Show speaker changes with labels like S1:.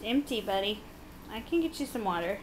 S1: It's empty, buddy. I can get you some water.